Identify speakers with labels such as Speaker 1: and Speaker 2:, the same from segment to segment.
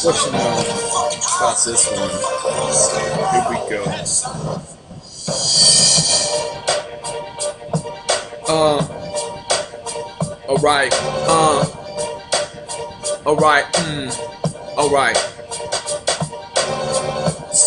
Speaker 1: What you know about this one? Here we go. Uh. Alright. Uh. Alright. Hmm. Alright.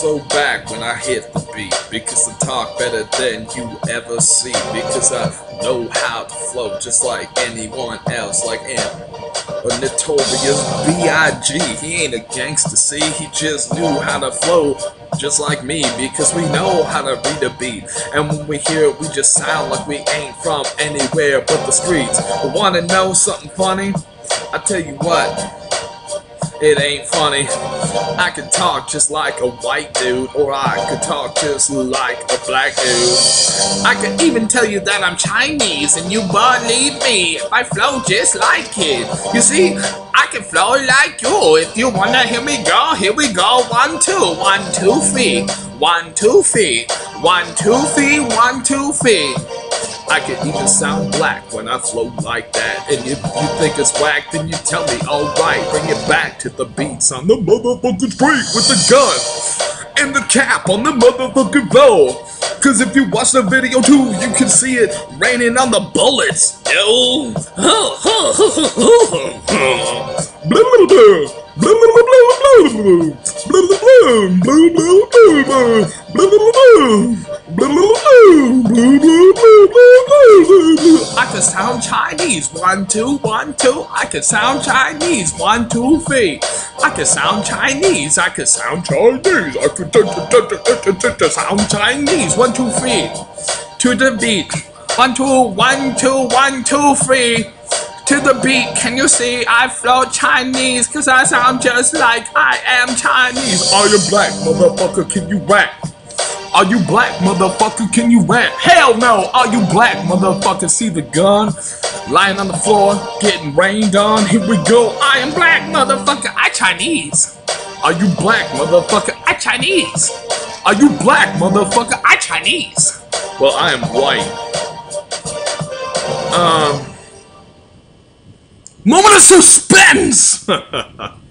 Speaker 1: So back when I hit the beat because I talk better than you ever see because I know how to flow just like anyone else like him. A notorious B.I.G. He ain't a gangster, see? He just knew how to flow just like me because we know how to read a beat. And when we hear it, we just sound like we ain't from anywhere but the streets. Wanna know something funny? I tell you what, it ain't funny. I could talk just like a white dude, or I could talk just like a black dude. I could even tell you that I'm Chinese, and you believe me if I flow just like it. You see, I can flow like you. If you wanna hear me go, here we go. One, two, one, two feet. One, two feet. One, two feet. One, two feet. I can even sound black when I flow like that. And if you think it's whack, then you tell me, alright, bring it back to the beats on the motherfucking street with the gun and the cap on the motherfucking floor. Cause if you watch the video too, you can see it raining on the bullets. Yo. I can sound Chinese. One, two, one, two. I can sound Chinese. One, two, three. I can sound Chinese. I can sound Chinese. I t- sound Chinese. One, two, three. To the beat. One, two, one, two, one, two, three. To the beat, can you see I flow Chinese? Cause I sound just like I am Chinese. Are you black, motherfucker? Can you rap? Are you black, motherfucker? Can you rap? Hell no! Are you black, motherfucker? See the gun lying on the floor, getting rained on. Here we go. I am black, motherfucker. I Chinese. Are you black, motherfucker? I Chinese. Are you black, motherfucker? I Chinese. Well, I am white. Um. Moment of suspense!